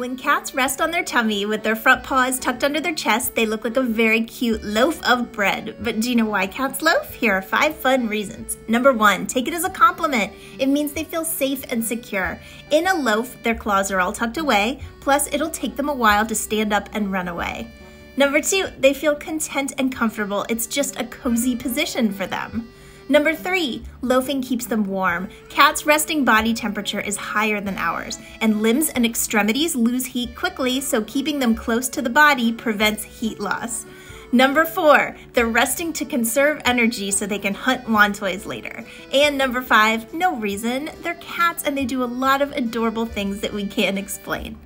When cats rest on their tummy with their front paws tucked under their chest, they look like a very cute loaf of bread. But do you know why cats loaf? Here are five fun reasons. Number one, take it as a compliment. It means they feel safe and secure. In a loaf, their claws are all tucked away, plus it'll take them a while to stand up and run away. Number two, they feel content and comfortable. It's just a cozy position for them. Number three, loafing keeps them warm. Cats' resting body temperature is higher than ours, and limbs and extremities lose heat quickly, so keeping them close to the body prevents heat loss. Number four, they're resting to conserve energy so they can hunt wand toys later. And number five, no reason, they're cats and they do a lot of adorable things that we can't explain.